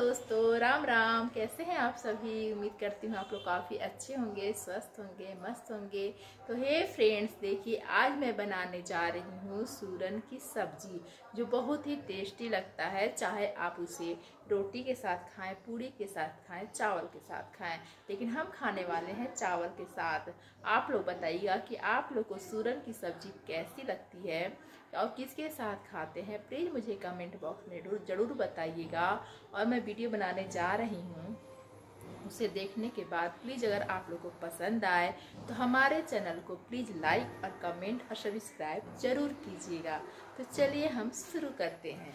दोस्तों, राम राम। कैसे हैं आप सभी? उम्मीद करती हूँ आप लोग काफ़ी अच्छे होंगे, स्वस्थ होंगे, मस्त होंगे। तो हे फ्रेंड्स देखिए, आज मैं बनाने जा रही हूँ सूरन की सब्ज़ी, जो बहुत ही टेस्टी लगता है। चाहे आप उसे रोटी के साथ खाएँ, पूड़ी के साथ खाएँ, चावल के साथ खाएँ, लेकिन हम खाने वाले हैं चावल के साथ। आप लोग बताइएगा कि आप लोग को सूरन की सब्ज़ी कैसी लगती है। और किसके साथ खाते हैं, प्लीज़ मुझे कमेंट बॉक्स में ज़रूर बताइएगा। और मैं वीडियो बनाने जा रही हूँ, उसे देखने के बाद प्लीज़ अगर आप लोग को पसंद आए तो हमारे चैनल को प्लीज़ लाइक और कमेंट और सब्सक्राइब ज़रूर कीजिएगा। तो चलिए हम शुरू करते हैं।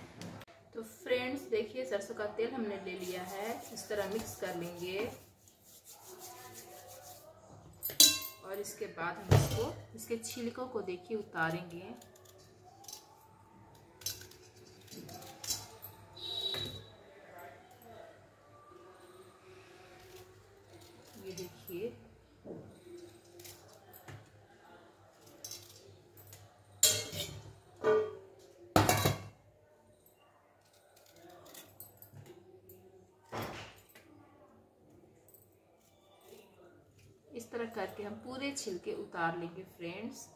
तो फ्रेंड्स देखिए सरसों का तेल हमने ले लिया है, इस तरह मिक्स कर लेंगे। और इसके बाद हम इसको, इसके छिलकों को देखिए उतारेंगे। इस तरह करके हम पूरे छिलके उतार लेंगे फ्रेंड्स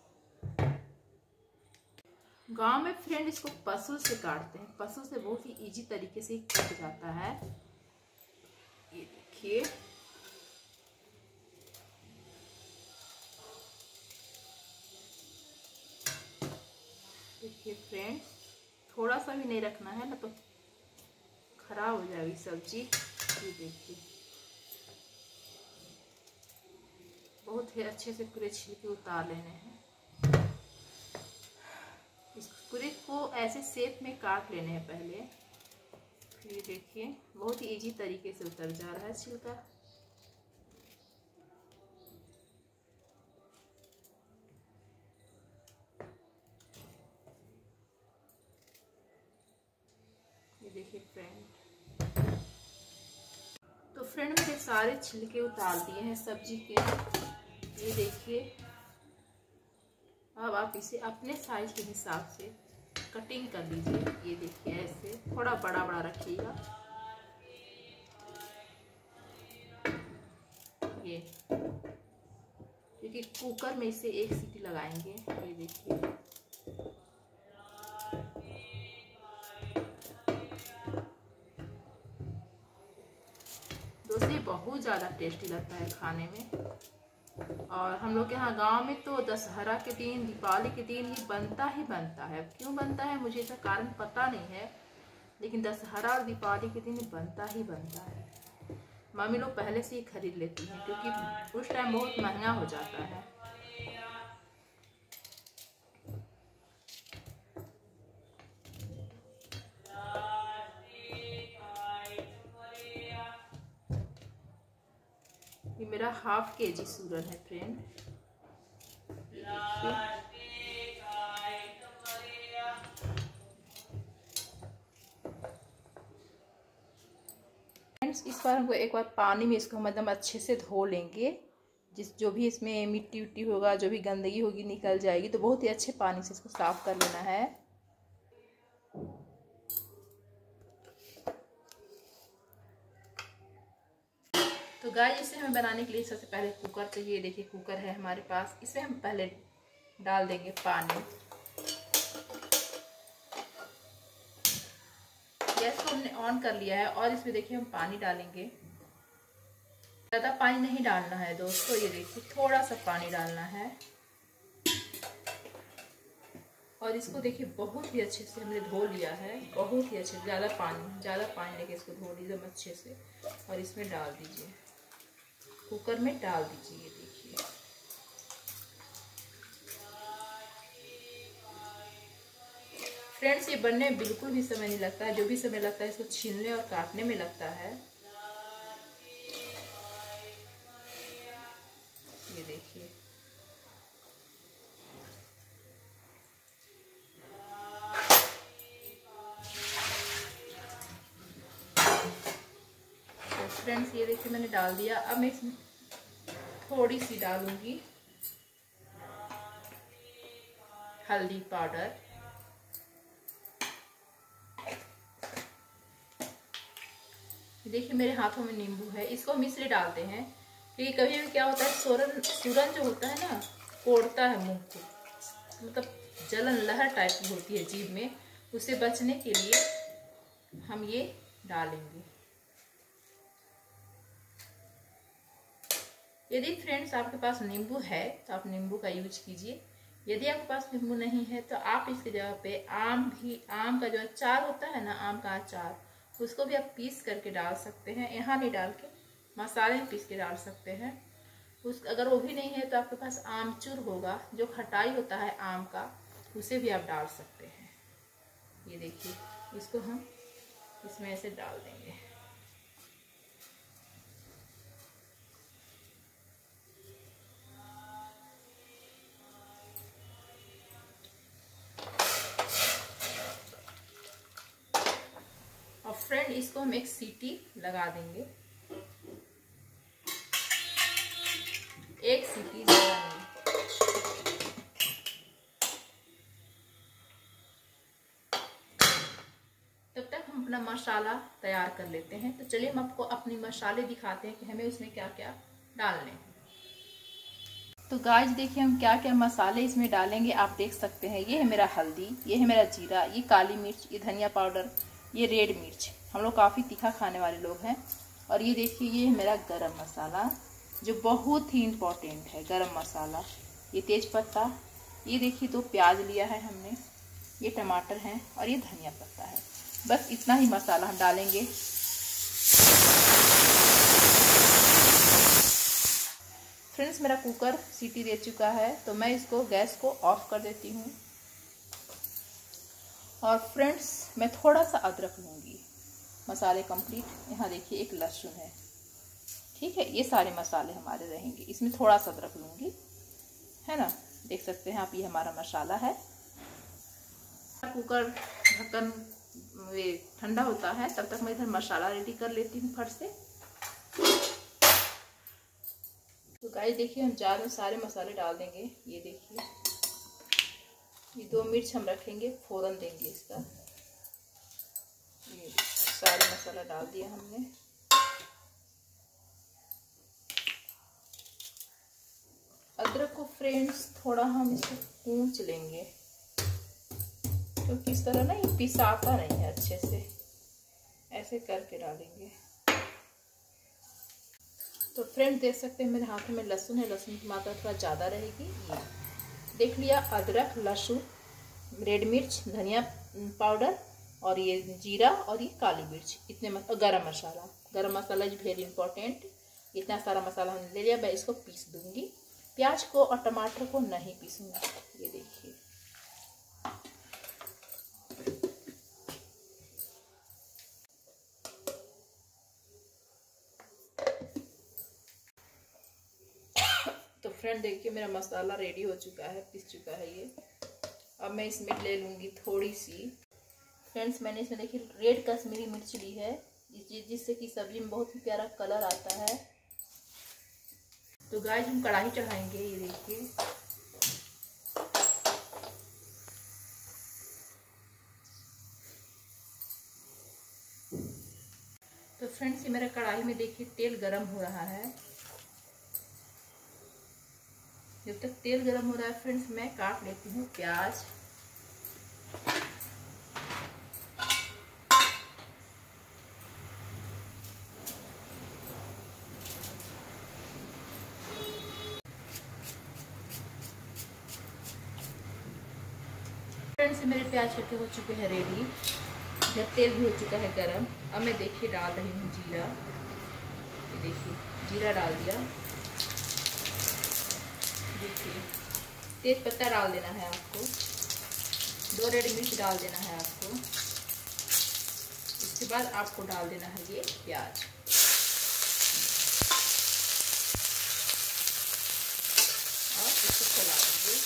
गाँव में फ्रेंड इसको पशु से काटते हैं। पशु से बहुत ही इजी तरीके से कट जाता है। ये देखिए। देखिए फ्रेंड्स थोड़ा सा भी नहीं रखना है ना तो खराब हो जाएगी सब्ज़ी। ये देखिए। बहुत ही अच्छे से पूरे छिलके उतार लेने हैं। इस पूरे को ऐसे शेप में काट लेने हैं पहले। फिर देखिए, बहुत ही इजी तरीके से उतर जा रहा है छिलका। फ्रेंड तो फ्रेंड मेरे सारे छिलके उतार दिए हैं सब्ज़ी के। ये देखिए। अब आप इसे अपने साइज़ के हिसाब से कटिंग कर लीजिए। ये देखिए ऐसे, थोड़ा बड़ा बड़ा रखिएगा। ये। क्योंकि कुकर में इसे एक सीटी लगाएँगे। ये देखिए। दोस्तों, बहुत ज़्यादा टेस्टी लगता है खाने में। और हम लोग के यहाँ गाँव में तो दशहरा के दिन, दीपावली के दिन ही बनता ही बनता है। क्यों बनता है, मुझे इसका कारण पता नहीं है, लेकिन दशहरा और दीपावली के दिन बनता ही बनता है। मम्मी लोग पहले से ही खरीद लेती हैं, क्योंकि उस टाइम बहुत महँगा हो जाता है। मेरा हाफ़ के जी सूरन है फ्रेंड फ्रेंड्स इस बार हमको एक बार पानी में इसको एकदम अच्छे से धो लेंगे। जिस जो भी इसमें मिट्टी उट्टी होगा, जो भी गंदगी होगी, निकल जाएगी तो बहुत ही अच्छे पानी से इसको साफ़ कर लेना है। तो गाय इसे हमें बनाने के लिए सबसे पहले कुकर चाहिए। देखिए कुकर है हमारे पास। इसमें हम पहले डाल देंगे पानी। गैस को हमने ऑन कर लिया है और इसमें देखिए हम पानी डालेंगे। ज़्यादा पानी नहीं डालना है दोस्तों, ये देखिए थोड़ा सा पानी डालना है। और इसको देखिए, बहुत ही अच्छे से हमने धो लिया है। बहुत ही अच्छे ज़्यादा पानी ज़्यादा पानी लेके इसको धो लीजिए अच्छे से। और इसमें डाल दीजिए। कुकर में डाल दीजिए देखिए। फ्रेंड्स, ये बनने में बिल्कुल भी समय नहीं लगता है। जो भी समय लगता है, इसको छीलने और काटने में लगता है। ये देखिए। डाल दिया। अब मैं इसमें थोड़ी सी डालूँगी हल्दी पाउडर। देखिए, मेरे हाथों में नींबू है। इसको हम इसलिए डालते हैं क्योंकि कभी भी क्या होता है, सोरन, सूरन जो होता है ना कोड़ता है मुँह को। मतलब जलन, लहर टाइप की होती है जीभ में। उसे बचने के लिए हम ये डालेंगे। यदि फ्रेंड्स आपके पास नींबू है तो आप नींबू का यूज़ कीजिए। यदि आपके पास नींबू नहीं है तो आप इसकी जगह पे आम भी, आम का जो अचार होता है ना, आम का अचार, उसको भी आप पीस करके डाल सकते हैं। यहाँ नहीं डाल के मसाले में पीस के डाल सकते हैं। उस, अगर वो भी नहीं है तो आपके पास आमचूर होगा, जो खटाई होता है आम का, उसे भी आप डाल सकते हैं। ये देखिए, इसको हम इसमें ऐसे डाल देंगे। इसको हम एक सीटी लगा देंगे। एक सीटी लगाएँगे तब तक हम अपना मसाला तैयार कर लेते हैं। तो चलिए हम आपको अपने मसाले दिखाते हैं कि हमें उसमें क्या क्या डालने हैं। तो गाज देखिए हम क्या क्या मसाले इसमें डालेंगे। आप देख सकते हैं, ये है मेरा हल्दी, ये है मेरा जीरा, ये काली मिर्च, ये धनिया पाउडर, ये रेड मिर्च। हम लोग काफ़ी तीखा खाने वाले लोग हैं। और ये देखिए, ये है मेरा गरम मसाला, जो बहुत ही इम्पोर्टेंट है, गरम मसाला। ये तेज पत्ता, ये देखिए, दो प्याज लिया है हमने। ये टमाटर है और ये धनिया पत्ता है। बस इतना ही मसाला हम डालेंगे। फ्रेंड्स, मेरा कुकर सीटी दे चुका है तो मैं इसको, गैस को ऑफ़ कर देती हूँ। और फ्रेंड्स, मैं थोड़ा सा अदरक लूँगी। मसाले कंप्लीट यहाँ देखिए एक लहसुन है। ठीक है, ये सारे मसाले हमारे रहेंगे। इसमें थोड़ा सा अदरक लूँगी। है ना? देख सकते हैं आप, ये हमारा मसाला है। कुकर ढक्कन वे ठंडा होता है, तब तक मैं इधर मसाला रेडी कर लेती हूँ फट से। तो गाय देखिए, हम जार में सारे मसाले डाल देंगे। ये देखिए। ये दो मिर्च हम रखेंगे, फोरन देंगे इसका। सारे मसाला डाल दिया हमने। अदरक को फ्रेंड्स थोड़ा हम इसको कूच लेंगे। क्योंकि तो किस तरह ना ये पिसाता नहीं है अच्छे से। ऐसे करके डालेंगे। तो फ्रेंड्स देख सकते हैं मेरे हाथ में लहसुन है, लहसुन की मात्रा थोड़ा ज़्यादा रहेगी। ये देख लिया अदरक, लहसुन, रेड मिर्च, धनिया पाउडर और ये जीरा और ये काली मिर्च। इतने मस, गरम मसाला। गरम मसाला इज़ वेरी इंपॉर्टेंट इतना सारा मसाला हमने ले लिया। मैं इसको पीस दूँगी। प्याज को और टमाटर को नहीं पीसूँगी। ये देखिए। तो फ्रेंड देखिए मेरा मसाला रेडी हो चुका है पिस चुका है ये। अब मैं इसमें ले लूँगी थोड़ी सी। फ्रेंड्स, मैंने इसमें देखिए रेड कश्मीरी मिर्च ली है। जिससे कि सब्ज़ी में बहुत ही प्यारा कलर आता है। तो गाय हम कढ़ाई चढ़ाएँगे, ये देखिए। तो फ्रेंड्स, ये मेरा कढ़ाई में देखिए तेल गरम हो रहा है। जब तक तेल गरम हो रहा है, फ्रेंड्स, मैं काट लेती हूँ प्याज फ्रेंड्स मेरे प्याज कटे हो चुके हैं रेडी जब तेल भी हो चुका है गरम। अब मैं देखिए डाल रही हूँ जीरा। ये देखिए, जीरा डाल दिया। देखिए, तेज पत्ता डाल देना है आपको। दो रेड मिर्च डाल देना है आपको। इसके बाद आपको डाल देना है ये प्याज और इसको चला देंगे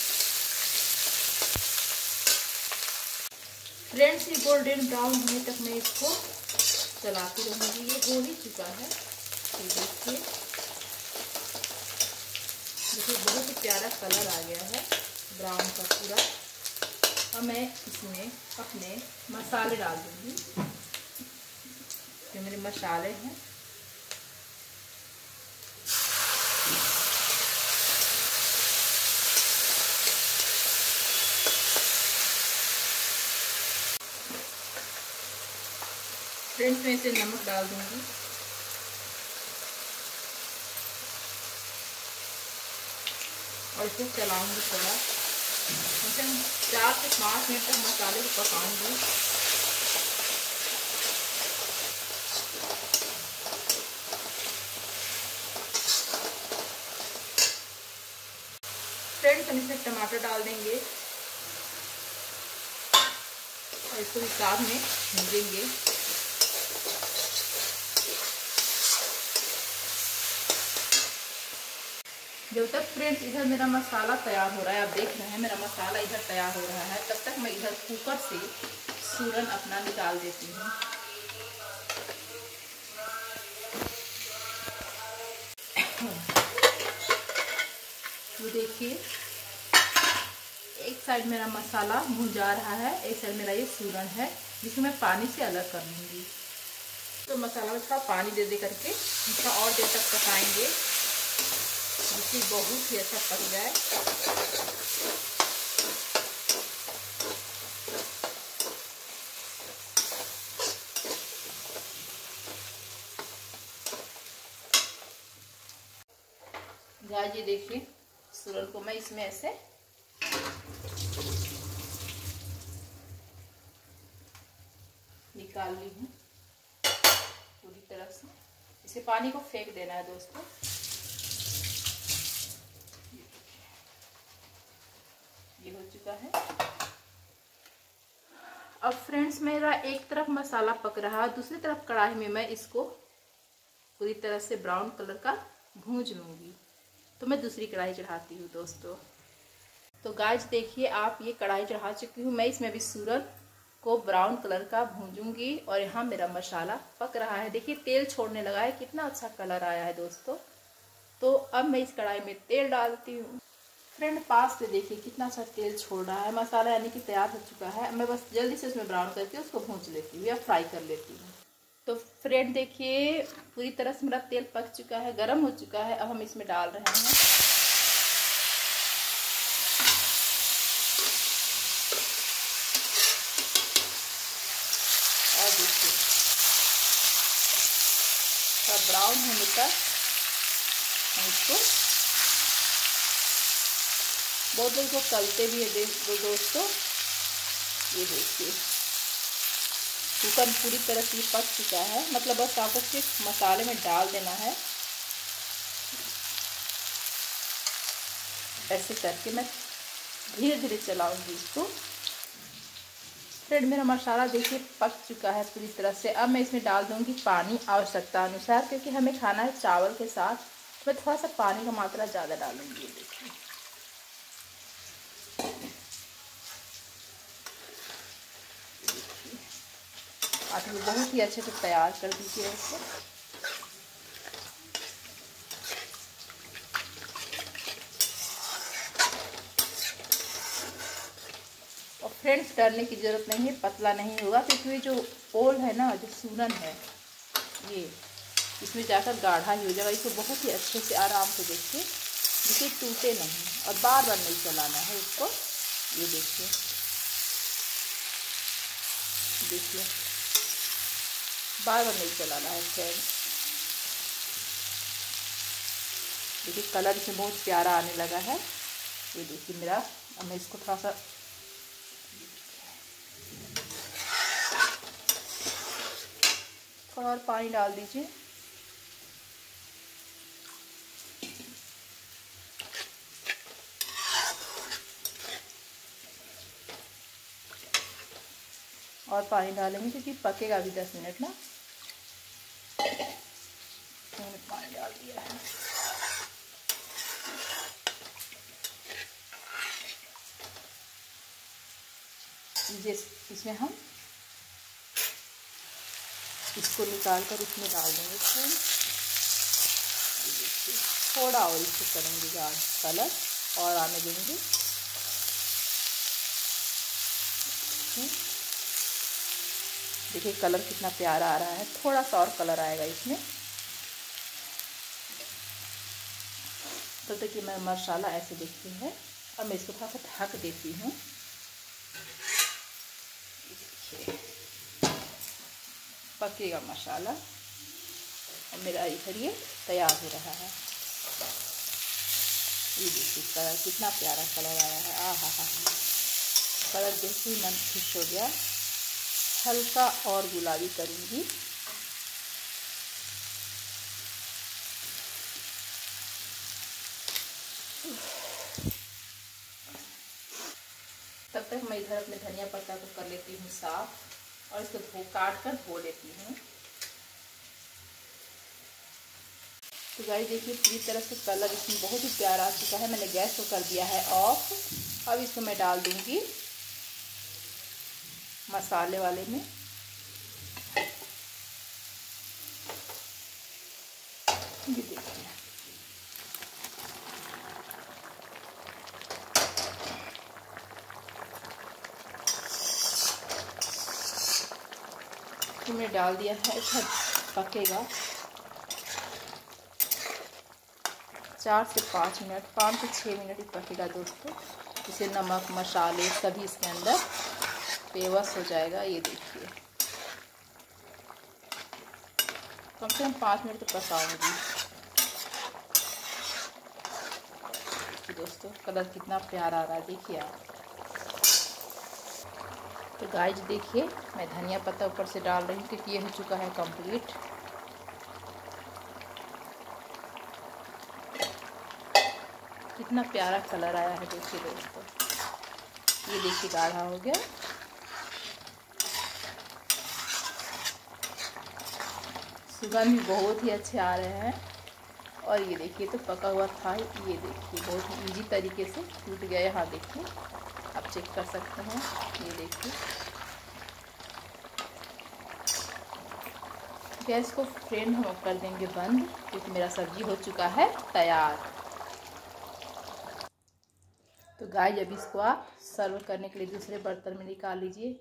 फ्रेंड्स ये गोल्डन ब्राउन होने तक मैं इसको चलाती रहूँगी। ये हो ही चुका है। ये देखिए। देखिए, बहुत ही प्यारा कलर आ गया है। ब्राउन का पूरा। अब मैं इसमें अपने मसाले डाल दूँगी। ये मेरे मसाले हैं। फ्रेंड्स मैं इसे नमक डाल दूँगी। और इसे चलाऊँगी थोड़ा। इसे चार से पाँच मिनट तक मसाले को पकाऊँगी। फ्रेंड्स, हम इसमें टमाटर डाल देंगे। और इसको भी साथ में भूजेंगे। जब तक फ्रेंड्स इधर मेरा मसाला तैयार हो रहा है, आप देख रहे हैं, मेरा मसाला इधर तैयार हो रहा है, तब तक मैं इधर कुकर से सूरन अपना निकाल देती हूँ। तो देखिए, एक साइड मेरा मसाला भून जा रहा है, एक साइड मेरा ये सूरन है जिसे मैं पानी से अलग कर लूँगी। तो मसाला में थोड़ा पानी दे दे करके इसका और देर तक पकाएँगे। जिससे बहुत ही अच्छा पक जाए। ये देखिए, सूरन को मैं इसमें ऐसे निकाल ली हूँ। पूरी तरह से। इसे पानी को फेंक देना है दोस्तों ये हो चुका है। अब फ्रेंड्स मेरा एक तरफ़ मसाला पक रहा है दूसरी तरफ़ कढ़ाई में मैं इसको पूरी तरह से ब्राउन कलर का भूंज लूँगी। तो मैं दूसरी कढ़ाई चढ़ाती हूँ दोस्तों। तो गाज देखिए आप ये कढ़ाई चढ़ा चुकी हूँ। मैं इसमें भी सूरन को ब्राउन कलर का भूंजूँगी और यहाँ मेरा मसाला पक रहा है। देखिए तेल छोड़ने लगा है, कितना अच्छा कलर आया है दोस्तों। तो अब मैं इस कढ़ाई में तेल डालती हूँ। फ्रेंड पास से देखिए कितना अच्छा तेल छोड़ रहा है, मसाला यानी कि तैयार हो चुका है। मैं बस जल्दी से उसमें ब्राउन करके उसको भूंज लेती हूँ या फ्राई कर लेती हूँ। तो फ्रेंड देखिए, पूरी तरह से मेरा तेल पक चुका है, गर्म हो चुका है। अब हम इसमें डाल रहे हैं। ब्राउन होने तक हम इसको बहुत लोग को तलते भी है देख दो दोस्तों। ये देखिए। कुकर पूरी तरह से पक चुका है। मतलब बस आपको सिर्फ़ मसाले में डाल देना है। ऐसे करके मैं धीरे धीरे चलाऊँगी इसको। फ्रेंड मेरा मसाला देखिए पक चुका है पूरी तरह से। अब मैं इसमें डाल दूँगी पानी आवश्यकता अनुसार, क्योंकि हमें खाना है चावल के साथ। मैं थोड़ा सा पानी का मात्रा ज़्यादा डालूँगी। देखिए। आप ये बहुत ही अच्छे से तैयार कर दीजिए इसको और फ्रेंड्स, डरने की ज़रूरत नहीं है, पतला नहीं होगा, क्योंकि जो ओल है ना, जो सूरन है, ये, इसमें जाकर गाढ़ा ही हो जाएगा। इसको बहुत ही अच्छे से आराम से देखिए जिसे टूटे नहीं और बार बार नहीं चलाना है इसको। ये देखिए देखिए। बार बार नहीं चलाना है फ़ैन देखिए कलर इसमें बहुत प्यारा आने लगा है. ये देखिए मेरा, अब मैं इसको थोड़ा सा थोड़ा और पानी डाल दीजिए. और पानी डालेंगे क्योंकि पकेगा भी दस मिनट ना। मैंने पानी डाल दिया है। इसमें हम इसको निकाल कर इसमें डाल देंगे थोड़ा और इसको करेंगे कलर और आने देंगे। देखिए कलर कितना प्यारा आ रहा है, थोड़ा सा और कलर आएगा इसमें। तो देखिए मैं मसाला ऐसे देखती है अब मैं इसको थोड़ा सा ढक देती हूँ। पकेगा मसाला और मेरा इधर ये तैयार हो रहा है। ये देखिए कलर कितना प्यारा कलर आया है। आ हा हा कलर देख ही मन खुश हो गया। हल्का और गुलाबी करूँगी। तब तक मैं इधर अपने धनिया पत्ता को कर लेती हूँ साफ़ और इसको धो काट कर धो लेती हूँ। तो गाड़ी देखिए, पूरी तरह से कलर इसमें बहुत ही प्यारा आ चुका है। मैंने गैस को कर दिया है ऑफ़। अब इसको मैं डाल दूँगी। मसाले वाले में। ये देखिए। डाल दिया है सब पकेगा। चार से पाँच मिनट, पाँच से छः मिनट ही पकेगा दोस्तों। इसे नमक, मसाले सभी इसके अंदर पेवस हो जाएगा, ये देखिए। कम से कम पाँच मिनट तो पकाऊँगी दोस्तों, कलर कितना प्यारा आ रहा है, देखिए आप। तो गाइस देखिए, मैं धनिया पत्ता ऊपर से डाल रही हूँ, क्योंकि ये हो चुका है कंप्लीट कितना प्यारा कलर आया है, देखिए दोस्तों। ये देखिए, गाढ़ा हो गया। सुगंध भी बहुत ही अच्छे आ रहे हैं। और ये देखिए तो पका हुआ था ये देखिए, बहुत ही ईजी तरीके से टूट गया यहाँ देखिए, आप चेक कर सकते हैं। ये देखिए। गैस को फ्रेंड हम कर देंगे बंद, क्योंकि मेरा सब्ज़ी हो चुका है तैयार। तो गाय जब इसको आप सर्व करने के लिए दूसरे बर्तन में निकाल लीजिए।